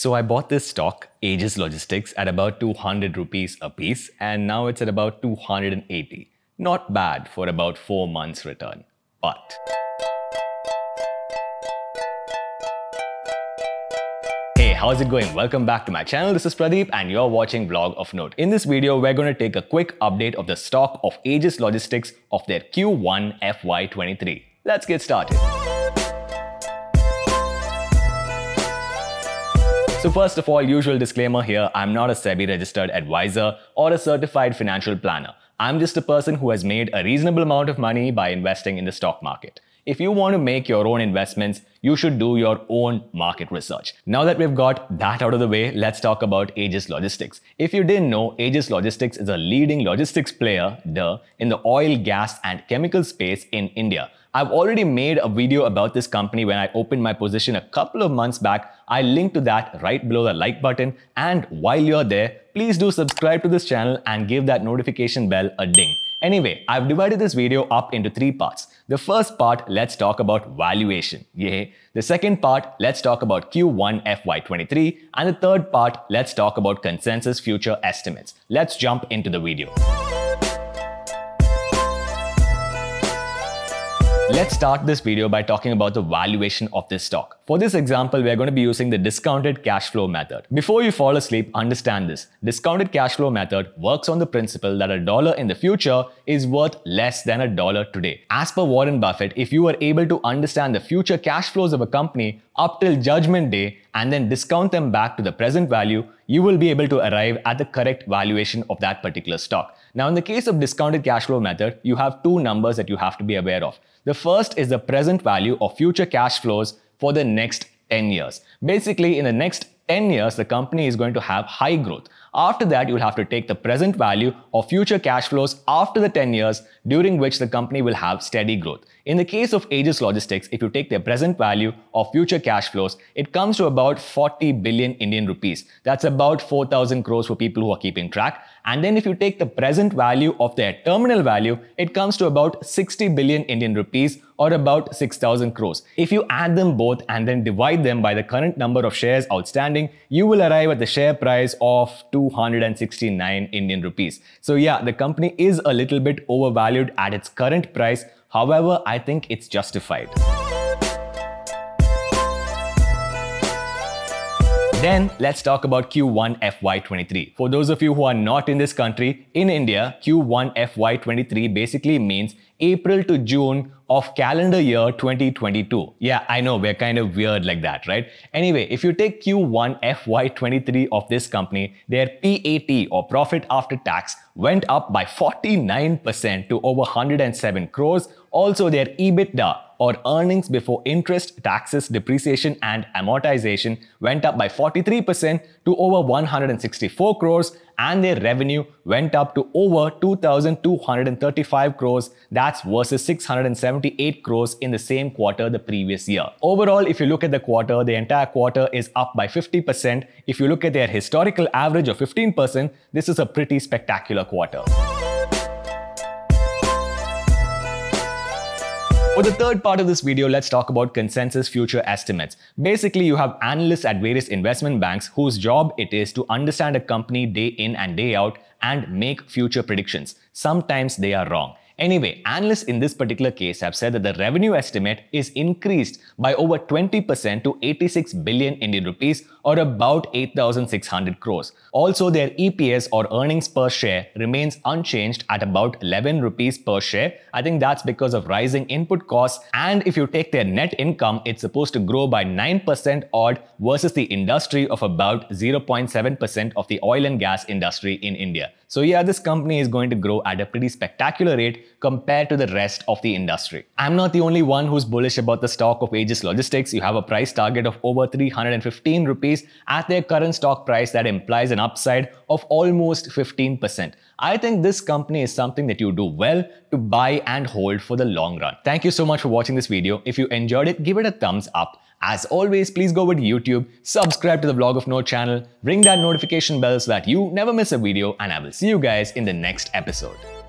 So I bought this stock, Aegis Logistics, at about 200 rupees a piece, and now it's at about 280. Not bad for about 4 months return. But Hey, how's it going? Welcome back to my channel. This is Pradeep and you're watching Vlog of Note. In this video, we're going to take a quick update of the stock of Aegis Logistics of their Q1 FY23. Let's get started. So first of all, usual disclaimer here, I'm not a SEBI registered advisor or a certified financial planner. I'm just a person who has made a reasonable amount of money by investing in the stock market. If you want to make your own investments, you should do your own market research. Now that we've got that out of the way, let's talk about Aegis Logistics. If you didn't know, Aegis Logistics is a leading logistics player, duh, in the oil, gas and chemical space in India. I've already made a video about this company when I opened my position a couple of months back. I link to that right below the like button. And while you're there, please do subscribe to this channel and give that notification bell a ding. Anyway, I've divided this video up into three parts. The first part, let's talk about valuation. Yay. The second part, let's talk about Q1 FY23. And the third part, let's talk about consensus future estimates. Let's jump into the video. Let's start this video by talking about the valuation of this stock. For this example, we are going to be using the discounted cash flow method. Before you fall asleep, understand this. Discounted cash flow method works on the principle that a dollar in the future is worth less than a dollar today. As per Warren Buffett, if you are able to understand the future cash flows of a company up till judgment day and then discount them back to the present value, you will be able to arrive at the correct valuation of that particular stock. Now, in the case of discounted cash flow method, you have two numbers that you have to be aware of. The first is the present value of future cash flows for the next 10 years. Basically, in the next 10 years, the company is going to have high growth. After that, you'll have to take the present value of future cash flows after the 10 years during which the company will have steady growth. In the case of Aegis Logistics, if you take their present value of future cash flows, it comes to about 40 billion Indian rupees. That's about 4,000 crores for people who are keeping track. And then if you take the present value of their terminal value, it comes to about 60 billion Indian rupees or about 6,000 crores. If you add them both and then divide them by the current number of shares outstanding, you will arrive at the share price of 269 Indian rupees. So yeah, the company is a little bit overvalued at its current price. However, I think it's justified. Then let's talk about Q1 FY23. For those of you who are not in this country, in India, Q1 FY23 basically means April to June of calendar year 2022. Yeah, I know we're kind of weird like that, right? Anyway, if you take Q1 FY23 of this company, their PAT or profit after tax went up by 49% to over 107 crores. Also, their EBITDA or earnings before interest, taxes, depreciation, and amortization went up by 43% to over 164 crores, and their revenue went up to over 2,235 crores. That's versus 678 crores in the same quarter the previous year. Overall, if you look at the quarter, the entire quarter is up by 50%. If you look at their historical average of 15%, this is a pretty spectacular quarter. For the third part of this video, let's talk about consensus future estimates. Basically, you have analysts at various investment banks whose job it is to understand a company day in and day out and make future predictions. Sometimes they are wrong. Anyway, analysts in this particular case have said that the revenue estimate is increased by over 20% to 86 billion Indian rupees or about 8,600 crores. Also, their EPS or earnings per share remains unchanged at about 11 rupees per share. I think that's because of rising input costs. And if you take their net income, it's supposed to grow by 9% odd versus the industry of about 0.7% of the oil and gas industry in India. So yeah, this company is going to grow at a pretty spectacular rate compared to the rest of the industry. I'm not the only one who's bullish about the stock of Aegis Logistics. You have a price target of over 315 rupees at their current stock price that implies an upside of almost 15%. I think this company is something that you do well to buy and hold for the long run. Thank you so much for watching this video. If you enjoyed it, give it a thumbs up. As always, please go over to YouTube, subscribe to the Vlog of Note channel, ring that notification bell so that you never miss a video and I will see you guys in the next episode.